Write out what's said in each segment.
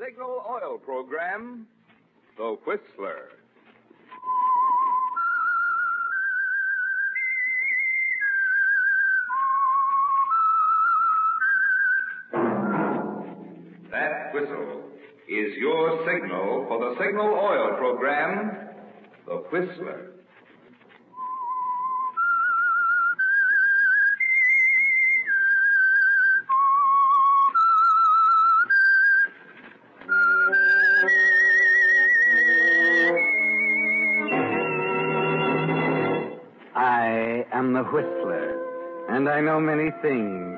Signal Oil Program, The Whistler. That whistle is your signal for the Signal Oil Program, The Whistler.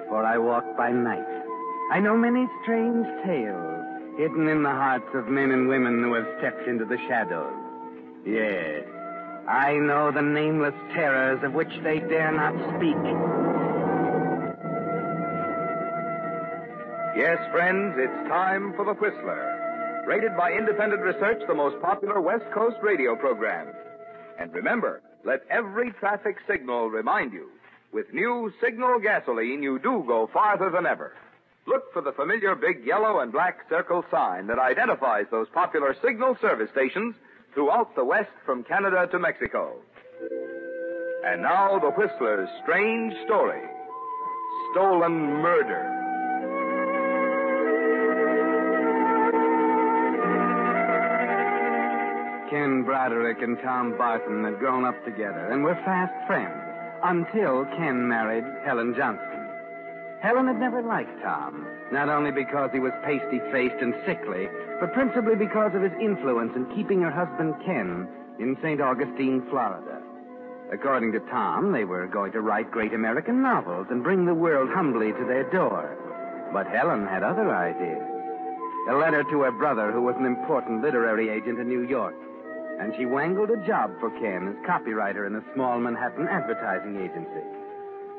For I walk by night. I know many strange tales hidden in the hearts of men and women who have stepped into the shadows. Yes, I know the nameless terrors of which they dare not speak. Yes, friends, it's time for The Whistler. Rated by independent research, the most popular West Coast radio program. And remember, let every traffic signal remind you, with new Signal gasoline, you do go farther than ever. Look for the familiar big yellow and black circle sign that identifies those popular signal service stations throughout the West from Canada to Mexico. And now the Whistler's strange story. Stolen murder. Ken Broderick and Tom Barton had grown up together and were fast friends until Ken married Helen Johnson. Helen had never liked Tom, not only because he was pasty faced and sickly, but principally because of his influence in keeping her husband Ken in St. Augustine, Florida. According to Tom, they were going to write great American novels and bring the world humbly to their door. But Helen had other ideas. A letter to her brother, who was an important literary agent in New York, and she wangled a job for Ken as copywriter in a small Manhattan advertising agency.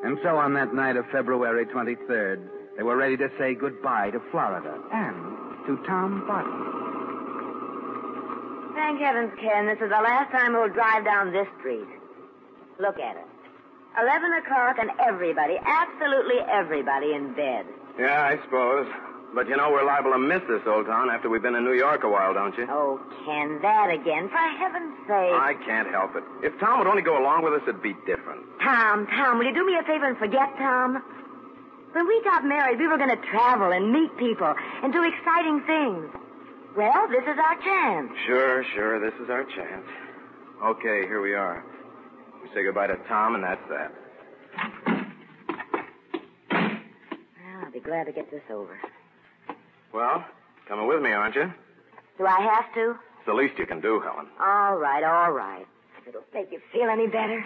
And so on that night of February 23rd, they were ready to say goodbye to Florida and to Tom Barton. Thank heavens, Ken, this is the last time we'll drive down this street. Look at it. Eleven o'clock and everybody, absolutely everybody in bed. Yeah, I suppose. But you know we're liable to miss this old town after we've been in New York a while, don't you? Oh, Ken, that again. For heaven's sake. I can't help it. If Tom would only go along with us, it'd be different. Tom, Tom, will you do me a favor and forget Tom? When we got married, we were going to travel and meet people and do exciting things. Well, this is our chance. Sure, sure, this is our chance. Okay, here we are. We say goodbye to Tom, and that's that. Well, I'll be glad to get this over. Well, coming with me, aren't you? Do I have to? It's the least you can do, Helen. All right, all right. If it'll make you feel any better.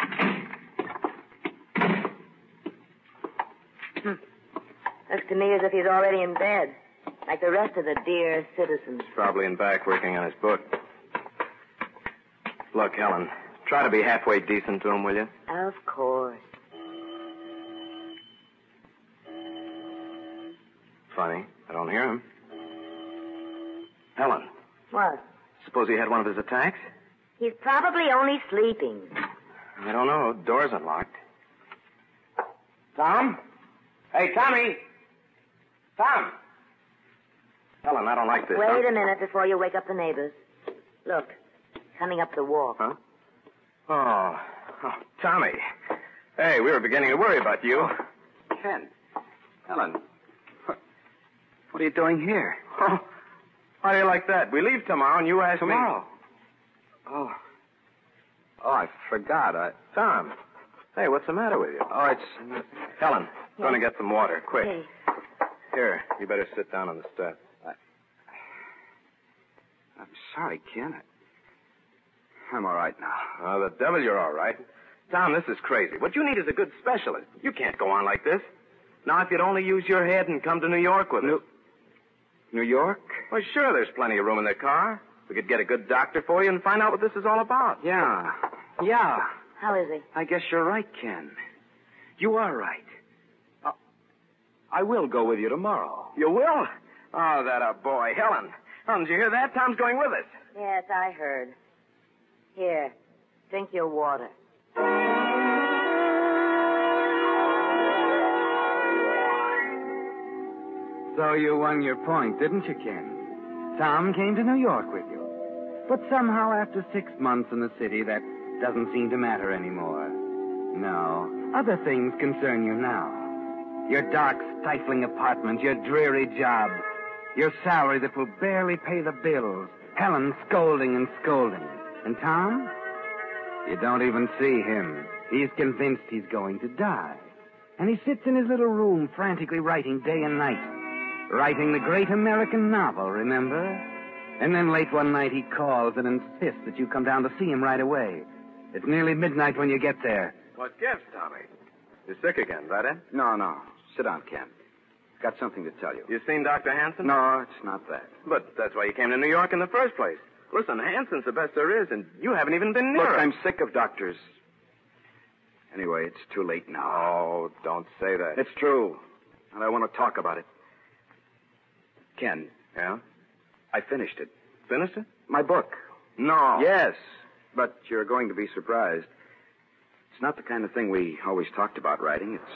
Hmm. Looks to me as if he's already in bed, like the rest of the dear citizens. Probably in back working on his book. Look, Helen, try to be halfway decent to him, will you? Of course. Funny, I don't hear him. Helen, What? suppose he had one of his attacks? He's probably only sleeping. I don't know. Door's unlocked. Tom? Hey, Tommy! Tom! Helen, I don't like this. Wait a minute before you wake up the neighbors. Look, coming up the walk. Huh? Oh. oh, Tommy. Hey, we were beginning to worry about you. Ken. Helen. What, what are you doing here? Oh, how do you like that? We leave tomorrow and you ask Tomorrow? me. Oh. Oh, I forgot. I. Tom. Hey, what's the matter with you? Oh, it's. Helen, going to get some water, quick. Hey, Here, you better sit down on the step. I... I'm sorry, Ken. I, I'm all right now. Oh, the devil, you're all right. Tom, this is crazy. What you need is a good specialist. You can't go on like this. Now, if you'd only use your head and come to New York with us. New York? Well, sure, there's plenty of room in the car. We could get a good doctor for you and find out what this is all about. Yeah. Yeah. how is he? I guess you're right, Ken. You are right. Uh, I will go with you tomorrow. You will? Oh, that a boy. Helen. Helen, did you hear that? Tom's going with us. Yes, I heard. Here, drink your water. So you won your point, didn't you, Ken? Tom came to New York with you. But somehow, after six months in the city, that doesn't seem to matter anymore. No, other things concern you now. Your dark, stifling apartment, your dreary job, your salary that will barely pay the bills, Helen scolding and scolding. And Tom? You don't even see him. He's convinced he's going to die. And he sits in his little room frantically writing day and night. Writing the great American novel, remember? And then late one night he calls and insists that you come down to see him right away. It's nearly midnight when you get there. What gives, Tommy? You're sick again, is that it? No, no. Sit down, Ken. Got something to tell you. You seen Dr. Hanson? No, it's not that. But that's why you came to New York in the first place. Listen, Hanson's the best there is, and you haven't even been near Look, him. I'm sick of doctors. Anyway, it's too late now. Oh, don't say that. It's true. And I want to talk about it. Ken, Yeah? I finished it. Finished it? My book. No. Yes, but you're going to be surprised. It's not the kind of thing we always talked about writing. It's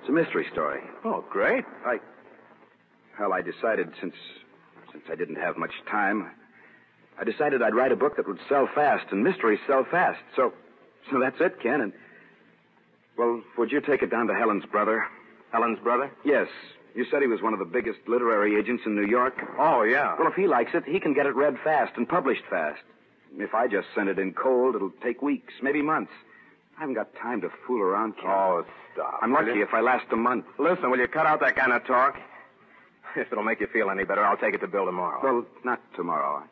it's a mystery story. Oh, great. I well, I decided since since I didn't have much time, I decided I'd write a book that would sell fast, and mysteries sell fast. So so that's it, Ken. And well, would you take it down to Helen's brother? Helen's brother? Yes. You said he was one of the biggest literary agents in New York. Oh, yeah. Well, if he likes it, he can get it read fast and published fast. If I just send it in cold, it'll take weeks, maybe months. I haven't got time to fool around, Ken. Oh, stop. I'm lucky if I last a month. Listen, will you cut out that kind of talk? If it'll make you feel any better, I'll take it to Bill tomorrow. Well, not tomorrow.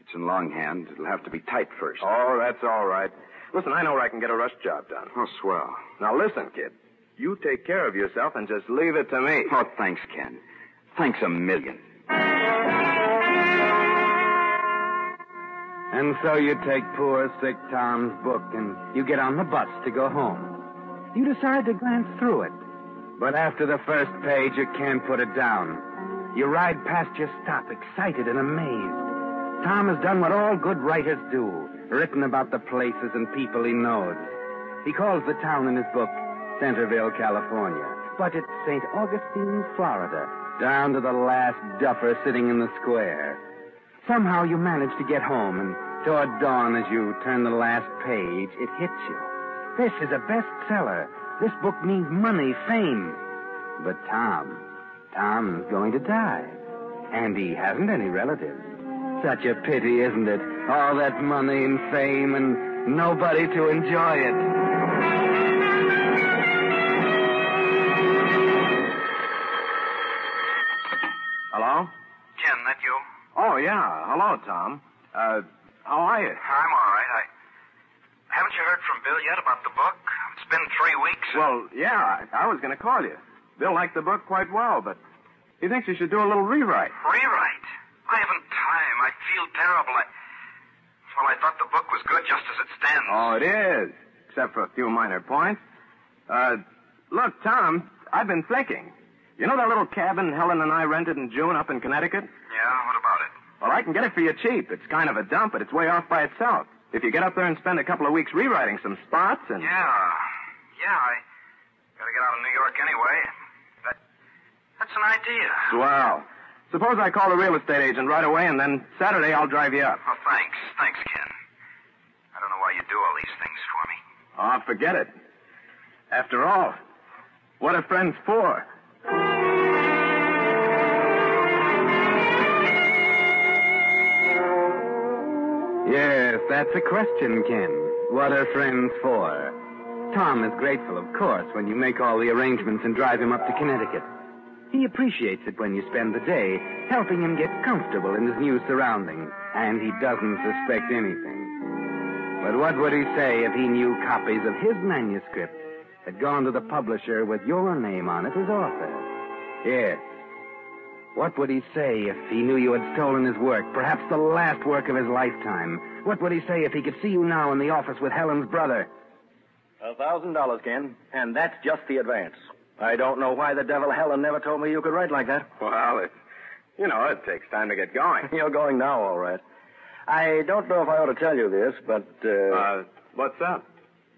It's in longhand. It'll have to be typed first. Oh, that's all right. Listen, I know where I can get a rush job done. Oh, swell. Now, listen, kid. You take care of yourself and just leave it to me. Oh, thanks, Ken. Thanks a million. And so you take poor, sick Tom's book and you get on the bus to go home. You decide to glance through it. But after the first page, you can't put it down. You ride past your stop, excited and amazed. Tom has done what all good writers do written about the places and people he knows. He calls the town in his book Centerville, California. But it's St. Augustine, Florida, down to the last duffer sitting in the square. Somehow you manage to get home, and toward dawn, as you turn the last page, it hits you. This is a bestseller. This book means money, fame. But Tom, Tom's going to die. And he hasn't any relatives. Such a pity, isn't it? All that money and fame and nobody to enjoy it. Yeah. Hello, Tom. Uh, how are you? I'm all right. I haven't you heard from Bill yet about the book? It's been three weeks. Well, yeah, I, I was going to call you. Bill liked the book quite well, but he thinks you should do a little rewrite. rewrite. I haven't time. I feel terrible. I well, I thought the book was good just as it stands. Oh, it is, except for a few minor points. Uh, look, Tom, I've been thinking. You know that little cabin Helen and I rented in June up in Connecticut? Yeah. What? Well, I can get it for you cheap. It's kind of a dump, but it's way off by itself. If you get up there and spend a couple of weeks rewriting some spots and. Yeah. Yeah. I gotta get out of New York anyway. That that's an idea. Swell. Suppose I call the real estate agent right away, and then Saturday I'll drive you up. Oh, thanks. Thanks, Ken. I don't know why you do all these things for me. Oh, forget it. After all, what are friends for? Yes, that's a question, Ken. What are friends for? Tom is grateful, of course, when you make all the arrangements and drive him up to Connecticut. He appreciates it when you spend the day helping him get comfortable in his new surroundings, and he doesn't suspect anything. But what would he say if he knew copies of his manuscript had gone to the publisher with your name on it as author? Yes. What would he say if he knew you had stolen his work, perhaps the last work of his lifetime? What would he say if he could see you now in the office with Helen's brother? A thousand dollars, Ken, and that's just the advance. I don't know why the devil Helen never told me you could write like that. Well, it, you know, it takes time to get going. You're going now, all right. I don't know if I ought to tell you this, but, uh, Uh, what's up?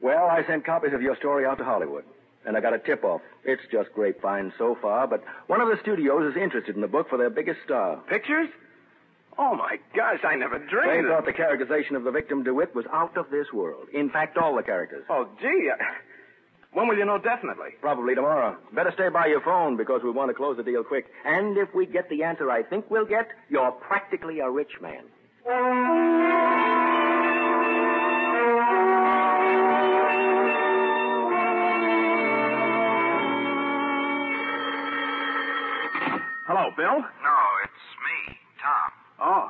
well, I sent copies of your story out to Hollywood, and I got a tip-off. It's just grapevine so far, but one of the studios is interested in the book for their biggest star. Pictures? Oh, my gosh, I never dreamed. They thought the characterization of the victim, DeWitt, was out of this world. In fact, all the characters. Oh, gee. uh, When will you know definitely? Probably tomorrow. Better stay by your phone because we want to close the deal quick. And if we get the answer I think we'll get, you're practically a rich man. Bill. No, it's me, Tom. Oh.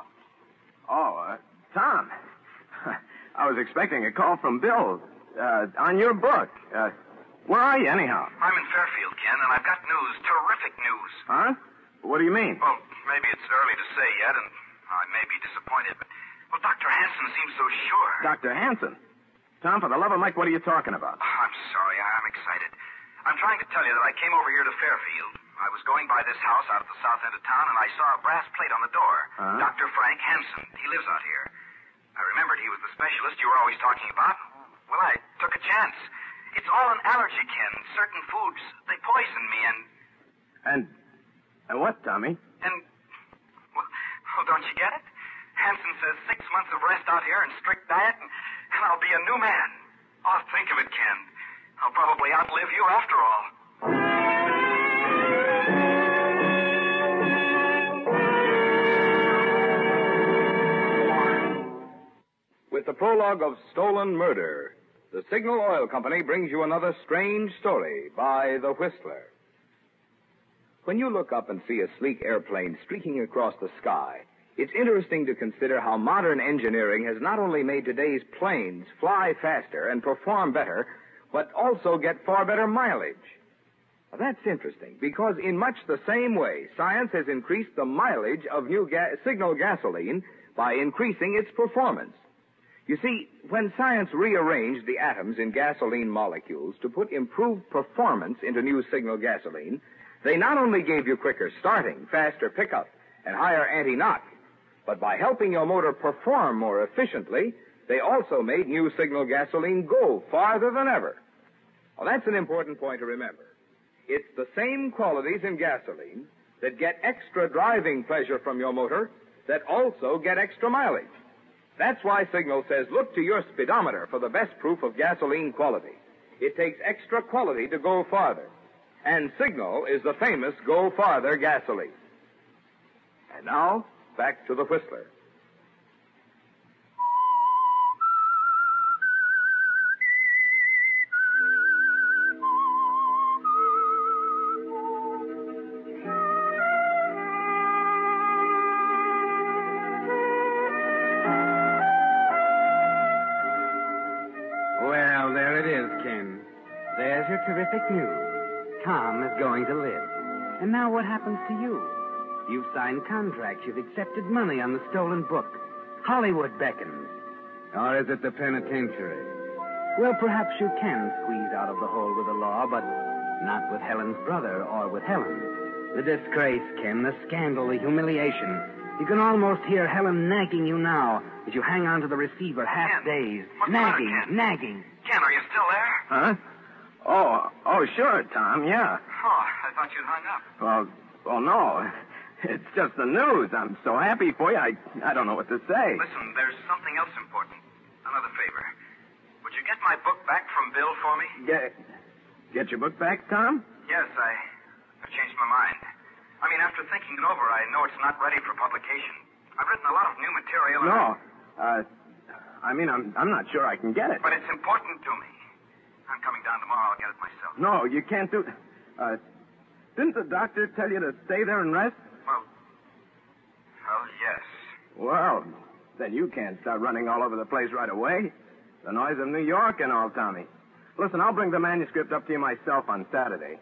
Oh, uh, Tom. I was expecting a call from Bill uh, on your book. Uh, where are you, anyhow? I'm in Fairfield, Ken, and I've got news, terrific news. Huh? What do you mean? Well, maybe it's early to say yet, and I may be disappointed, but well, Dr. Hanson seems so sure. Dr. Hanson. Tom, for the love of Mike, what are you talking about? Oh, I'm sorry, I'm excited. I'm trying to tell you that I came over here to Fairfield. I was going by this house out at the south end of town, and I saw a brass plate on the door. Huh? Dr. Frank Hanson. He lives out here. I remembered he was the specialist you were always talking about. Well, I took a chance. It's all an allergy, Ken. Certain foods, they poison me, and And, and what, Tommy? And, well, oh, don't you get it? Hanson says six months of rest out here and strict diet, and, and I'll be a new man. Oh, think of it, Ken. I'll probably outlive you after all. With the prologue of Stolen Murder, the Signal Oil Company brings you another strange story by The Whistler. When you look up and see a sleek airplane streaking across the sky, it's interesting to consider how modern engineering has not only made today's planes fly faster and perform better, but also get far better mileage. Now, that's interesting because in much the same way, science has increased the mileage of new ga- signal gasoline by increasing its performance. You see, when science rearranged the atoms in gasoline molecules to put improved performance into new signal gasoline, they not only gave you quicker starting, faster pickup, and higher anti-knock, but by helping your motor perform more efficiently, they also made new signal gasoline go farther than ever. Well, that's an important point to remember. It's the same qualities in gasoline that get extra driving pleasure from your motor that also get extra mileage. That's why Signal says look to your speedometer for the best proof of gasoline quality. It takes extra quality to go farther. And Signal is the famous Go Farther gasoline. And now, back to the Whistler. Contracts. You've accepted money on the stolen book. Hollywood beckons. Or is it the penitentiary? Well, perhaps you can squeeze out of the hole with the law, but not with Helen's brother or with Helen. The disgrace, Ken, the scandal, the humiliation. You can almost hear Helen nagging you now as you hang on to the receiver half Ken, dazed. what's the matter, nagging, Ken? nagging. Ken, are you still there? Huh? Oh, oh, sure, Tom, yeah. Oh, I thought you'd hung up. Well, well, no. It's just the news. I'm so happy for you, I, I don't know what to say. Listen, there's something else important. Another favor. Would you get my book back from Bill for me? Get, get your book back, Tom? Yes, I, I've changed my mind. I mean, after thinking it over, I know it's not ready for publication. I've written a lot of new material. No. Uh, I mean, I'm, I'm not sure I can get it. But it's important to me. I'm coming down tomorrow. I'll get it myself. No, you can't do. Uh, didn't the doctor tell you to stay there and rest? Well, well, yes. Well, then you can't start running all over the place right away. The noise of New York and all, Tommy. Listen, I'll bring the manuscript up to you myself on Saturday.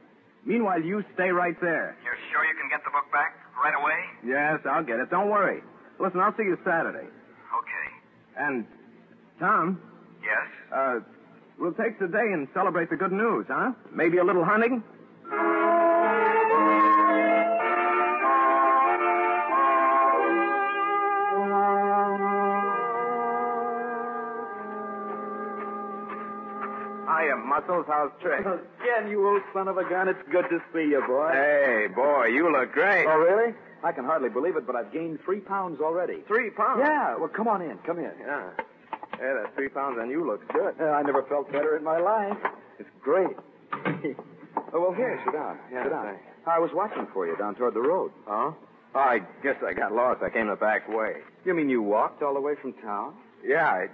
Meanwhile, you stay right there. You're sure you can get the book back right away? Yes, I'll get it. Don't worry. Listen, I'll see you Saturday. Okay. And, Tom, Yes? uh, we'll take today and celebrate the good news, huh? Maybe a little hunting? How's Trick? Ken, you old son of a gun, it's good to see you, boy. Hey, boy, you look great. Oh, really? I can hardly believe it, but I've gained three pounds already. Three pounds? Yeah, well, come on in. Come in. Yeah. Hey, that three pounds on you looks good. Uh, I never felt better in my life. It's great. oh, well, here, sit down. Yeah, sit down. thanks. I was watching for you down toward the road. Huh? Oh, I guess I got lost. I came the back way. You mean you walked all the way from town? Yeah, I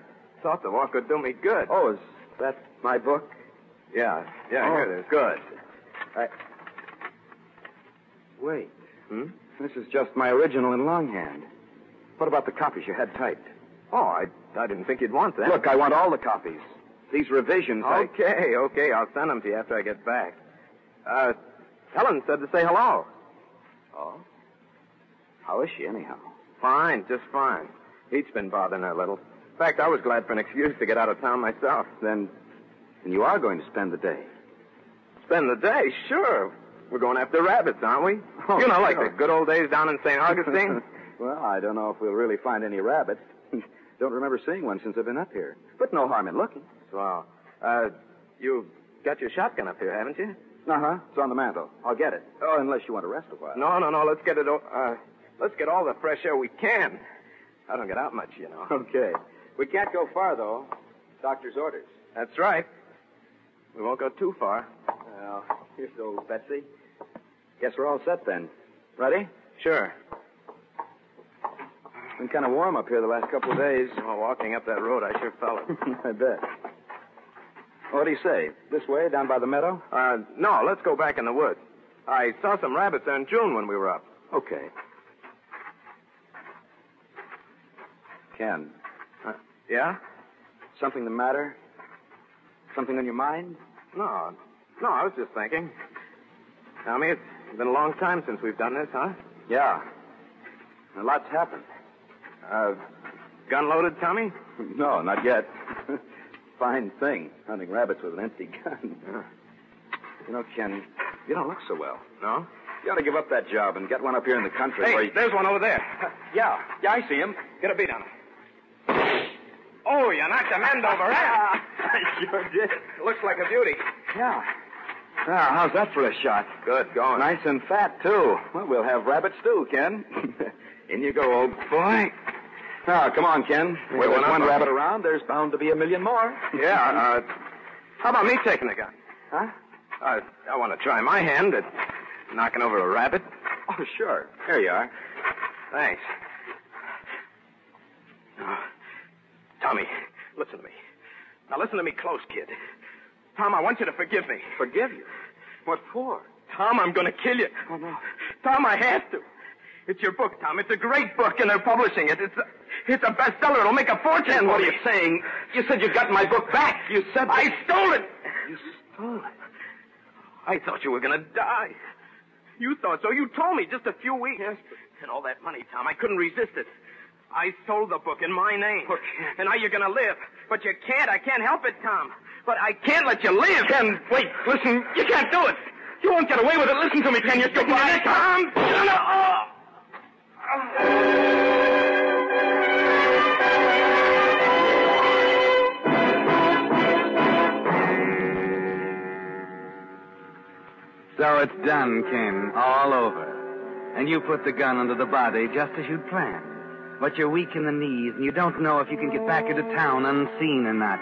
thought the walk would do me good. Oh, is that my book? Yeah, yeah, Oh, here it is. Good. I... Wait. Hmm? This is just my original in longhand. What about the copies you had typed? Oh, I, I didn't think you'd want that. Look, I want all the copies. These revisions, I... Okay, okay, I'll send them to you after I get back. Uh, Helen said to say hello. Oh? How is she, anyhow? Fine, just fine. He's been bothering her a little. In fact, I was glad for an excuse to get out of town myself. Then, then you are going to spend the day. Spend the day, sure. We're going after rabbits, aren't we? Oh, you know, like sure. the good old days down in St. Augustine. well, I don't know if we'll really find any rabbits. don't remember seeing one since I've been up here. But no harm in looking. Swell. Uh, you got your shotgun up here, haven't you? Uh huh. It's on the mantel. I'll get it. Oh, unless you want to rest a while. No, no, no. Let's get it. o- Uh, let's get all the fresh air we can. I don't get out much, you know. Okay. We can't go far, though. Doctor's orders. That's right. We won't go too far. Well, here's old Betsy. Guess we're all set then. Ready? Sure. Been kind of warm up here the last couple of days. Well, walking up that road, I sure felt it. I bet. What do you say? This way, down by the meadow? Uh, no, let's go back in the woods. I saw some rabbits there in June when we were up. Okay. Ken, Uh, yeah? something the matter? Something on your mind? No, no, I was just thinking. Tommy, it's been a long time since we've done this, huh? Yeah. A lot's happened. Uh, gun loaded, Tommy? No, not yet. Fine thing, hunting rabbits with an empty gun. You know, Ken, you don't look so well. No? You ought to give up that job and get one up here in the country Hey, you... there's one over there. Yeah, yeah, I see him. Get a beat on him. Oh, you knocked him end over end. Sure did. Looks like a beauty. Yeah. Now, how's that for a shot? Good going. Nice and fat, too. Well, we'll have rabbit stew, Ken. in you go, old boy. Now, come on, Ken. Wait, With one one rabbit around, there's bound to be a million more. Yeah, uh, how about me taking the gun? Huh? Uh, I want to try my hand at knocking over a rabbit. Oh, sure. Here you are. Thanks. Now, Tommy, listen to me. Now listen to me close, kid. Tom, I want you to forgive me. Forgive you? What for? Tom, I'm going to kill you. Oh, no. Tom, I have to. It's your book, Tom. It's a great book, and they're publishing it. It's a, it's a bestseller. It'll make a fortune. Ken, what are you saying? You said you got my book back. You said I stole it. You stole it. I thought you were going to die. You thought so. You told me just a few weeks. Yes, and all that money, Tom, I couldn't resist it. I sold the book in my name. Look. And now you're going to live. But you can't. I can't help it, Tom. But I can't let you live. Ken, wait. Listen. You can't do it. You won't get away with it. Listen to me, Ken. You're sticking to this, Tom. No, no. Oh. So it's done, Ken. All over. And you put the gun under the body just as you'd planned. But you're weak in the knees, and you don't know if you can get back into town unseen or not.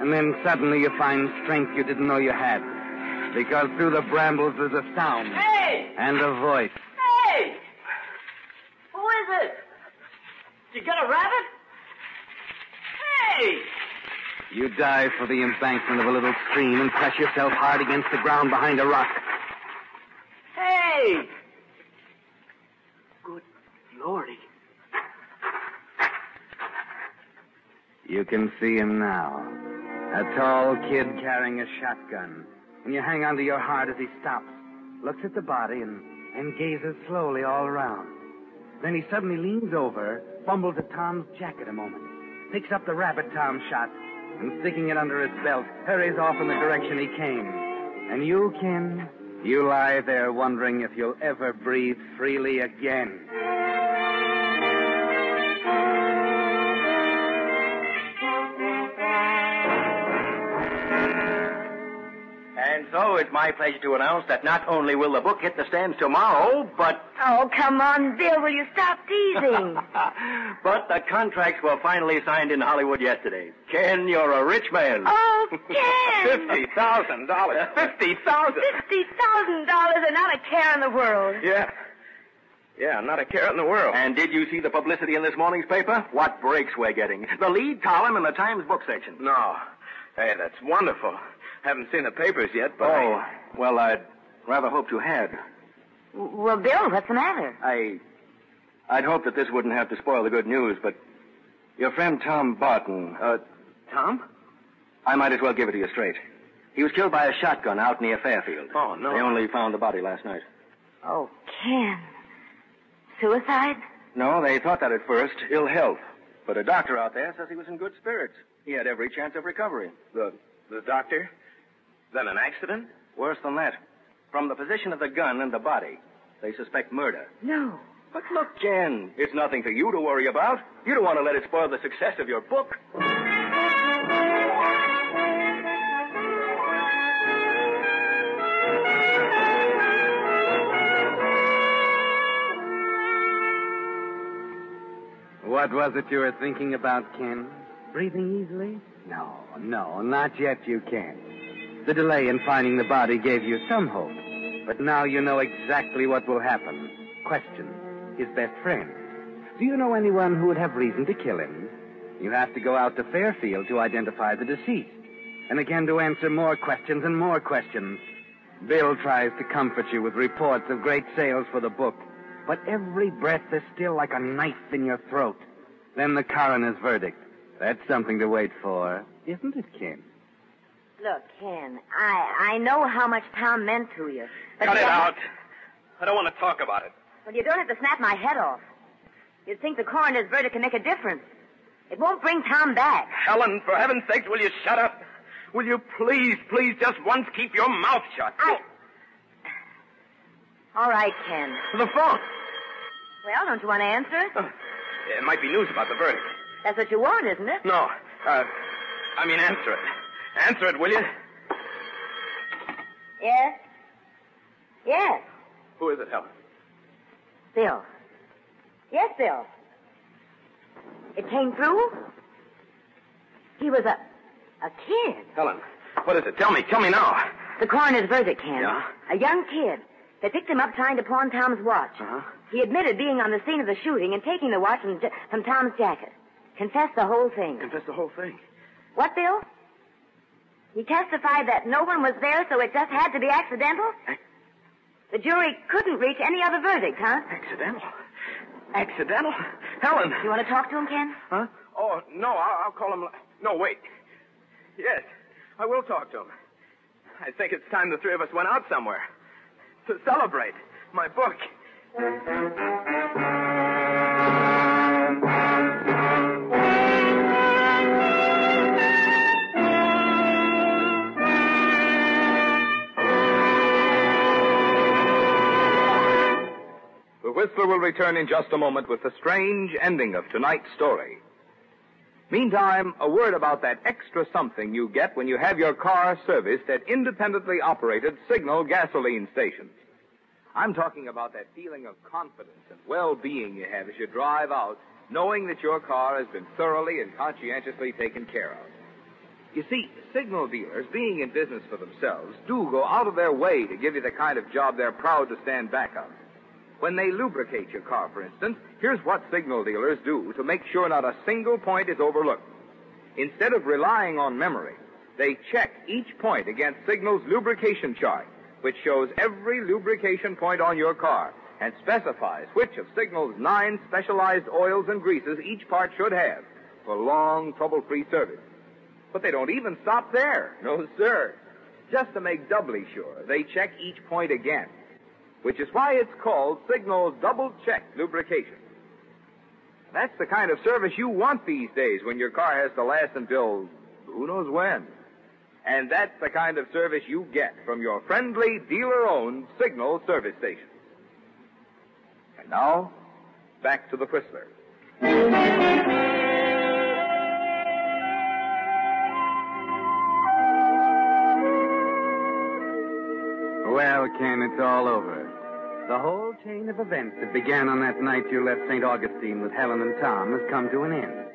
And then suddenly you find strength you didn't know you had. Because through the brambles there's a sound. Hey! And a voice. Hey! Who is it? You got a rabbit? Hey! You dive for the embankment of a little stream and press yourself hard against the ground behind a rock. Hey! Good lordy. You can see him now. A tall kid carrying a shotgun. And you hang onto your heart as he stops, looks at the body, and, and gazes slowly all around. Then he suddenly leans over, fumbles at Tom's jacket a moment, picks up the rabbit Tom shot, and sticking it under his belt, hurries off in the direction he came. And you, Ken, you lie there wondering if you'll ever breathe freely again. And So it's my pleasure to announce that not only will the book hit the stands tomorrow, but Oh, come on, Bill. Will you stop teasing? but the contracts were finally signed in Hollywood yesterday. Ken, you're a rich man. oh, Ken! Fifty thousand dollars. Fifty thousand. Fifty thousand dollars and not a care in the world. Yeah. Yeah, not a care in the world. And did you see the publicity in this morning's paper? What breaks we're getting. The lead column in the Times book section. No. Hey, that's wonderful. Haven't seen the papers yet, but Oh, I- well, I'd rather hoped you had. Well, Bill, what's the matter? I. I'd hoped that this wouldn't have to spoil the good news, but your friend Tom Barton, uh, Tom? I might as well give it to you straight. He was killed by a shotgun out near Fairfield. Oh, no. They only found the body last night. Oh, Ken. Suicide? No, they thought that at first. Ill health. But a doctor out there says he was in good spirits. He had every chance of recovery. The the doctor? Then an accident? Worse than that. From the position of the gun and the body, they suspect murder. No. But look, Ken, it's nothing for you to worry about. You don't want to let it spoil the success of your book. What was it you were thinking about, Ken? Breathing easily? No, no, not yet you can't. The delay in finding the body gave you some hope. But now you know exactly what will happen. Question. His best friend. Do you know anyone who would have reason to kill him? You have to go out to Fairfield to identify the deceased. And again to answer more questions and more questions. Bill tries to comfort you with reports of great sales for the book. But every breath is still like a knife in your throat. Then the coroner's verdict. That's something to wait for, isn't it, Ken? Look, Ken, I I know how much Tom meant to you. But Cut it out. I don't want to talk about it. Well, you don't have to snap my head off. You'd think the coroner's verdict can make a difference. It won't bring Tom back. Helen, for heaven's sake, will you shut up? Will you please, please, just once keep your mouth shut? I. All right, Ken. The phone. Well, don't you want to answer? Oh, it might be news about the verdict. That's what you want, isn't it? No. Uh, I mean, answer it. Answer it, will you? Yes. Yes, Who is it, Helen? Bill. Yes, Bill. It came through. He was a a kid. Helen, what is it? Tell me. Tell me now. The coroner's verdict, Ken. Yeah? A young kid. They picked him up trying to pawn Tom's watch. Uh-huh. He admitted being on the scene of the shooting and taking the watch from, from Tom's jacket. Confessed the whole thing. Confess the whole thing. What, Bill? He testified that no one was there, so it just had to be accidental? The jury couldn't reach any other verdict, huh? Accidental? Accidental? Helen! You want to talk to him, Ken? Huh? Oh, no, I'll, I'll call him. No, wait. Yes, I will talk to him. I think it's time the three of us went out somewhere to celebrate my book. The Whistler will return in just a moment with the strange ending of tonight's story. Meantime, a word about that extra something you get when you have your car serviced at independently operated Signal gasoline stations. I'm talking about that feeling of confidence and well-being you have as you drive out, knowing that your car has been thoroughly and conscientiously taken care of. You see, signal dealers, being in business for themselves, do go out of their way to give you the kind of job they're proud to stand back of. When they lubricate your car, for instance, here's what signal dealers do to make sure not a single point is overlooked. Instead of relying on memory, they check each point against Signal's lubrication chart, which shows every lubrication point on your car and specifies which of Signal's nine specialized oils and greases each part should have for long, trouble-free service. But they don't even stop there. No, sir. Just to make doubly sure, they check each point again which is why it's called Signal's Double Check Lubrication. That's the kind of service you want these days when your car has to last until who knows when. And that's the kind of service you get from your friendly, dealer-owned Signal service station. And now, back to the Whistler. Well, Ken. It's all over. The whole chain of events that began on that night you left St. Augustine with Helen and Tom has come to an end.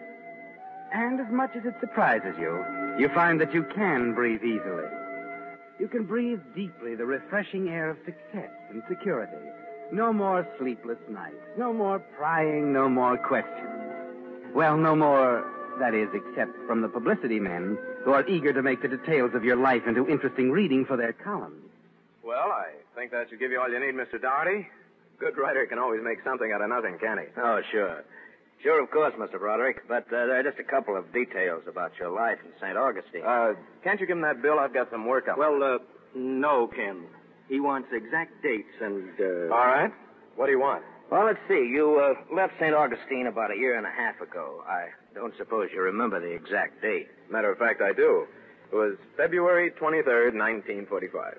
And as much as it surprises you, you find that you can breathe easily. You can breathe deeply the refreshing air of success and security. No more sleepless nights. No more prying. No more questions. Well, no more, that is, except from the publicity men who are eager to make the details of your life into interesting reading for their columns. Well, I think that should give you all you need, Mr. Doherty. Good writer can always make something out of nothing, can he? Oh, sure. Sure, of course, Mr. Broderick. But uh, there are just a couple of details about your life in St. Augustine. Uh, can't you give him that bill? I've got some work up. well, uh, no, Ken. He wants exact dates and, uh... all right. What do you want? Well, let's see. You uh, left St. Augustine about a year and a half ago. I don't suppose you remember the exact date. Matter of fact, I do. It was February 23rd, 1945.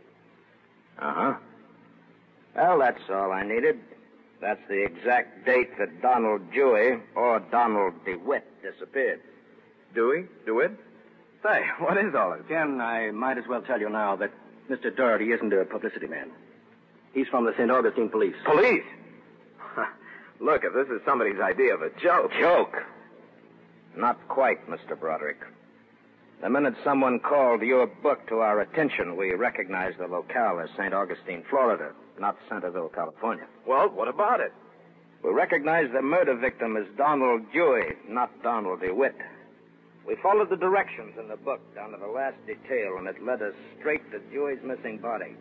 Uh-huh. Well, that's all I needed. That's the exact date that Donald Dewey or Donald DeWitt disappeared. Dewey? DeWitt? Say, what is all this? Ken, I might as well tell you now that Mr. Doherty isn't a publicity man. He's from the St. Augustine Police. Police? Look, if this is somebody's idea of a joke. Joke? Not quite, Mr. Broderick. The minute someone called your book to our attention, we recognized the locale as St. Augustine, Florida, not Centerville, California. Well, what about it? We recognized the murder victim as Donald Dewey, not Donald DeWitt. We followed the directions in the book down to the last detail, and it led us straight to Dewey's missing body.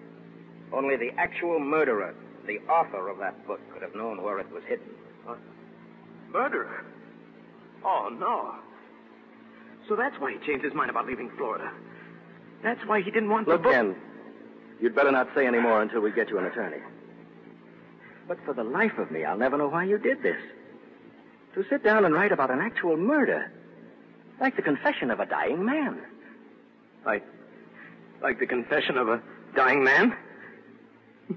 Only the actual murderer, the author of that book, could have known where it was hidden. Murderer? Oh, no. So that's why he changed his mind about leaving Florida. That's why he didn't want Look, the book. Ken, you'd better not say any more until we get you an attorney. But for the life of me, I'll never know why you did this. To sit down and write about an actual murder. Like the confession of a dying man. Like, like the confession of a dying man?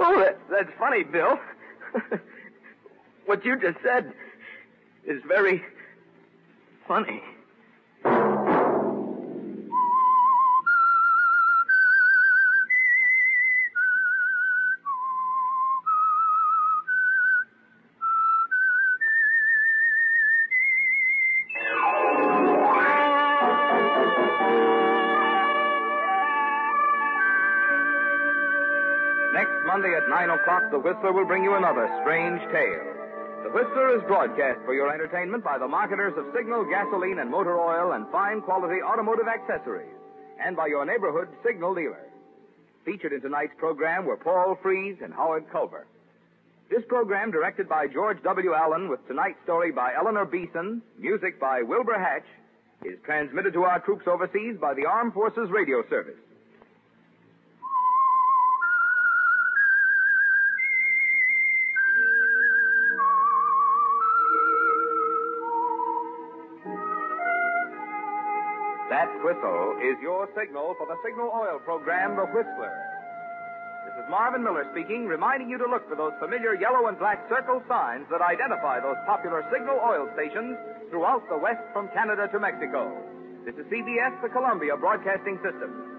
oh, that, that's funny, Bill. what you just said is very funny. Next Monday at 9 o'clock, The Whistler will bring you another strange tale. The Whistler is broadcast for your entertainment by the marketers of Signal gasoline and motor oil and fine quality automotive accessories, and by your neighborhood Signal dealer. Featured in tonight's program were Paul Frees and Howard Culver. This program, directed by George W. Allen, with tonight's story by Eleanor Beeson, music by Wilbur Hatch, is transmitted to our troops overseas by the Armed Forces Radio Service. Is your signal for the Signal Oil program, The Whistler. This is Marvin Miller speaking, reminding you to look for those familiar yellow and black circle signs that identify those popular Signal Oil stations throughout the West from Canada to Mexico. This is CBS, the Columbia Broadcasting System.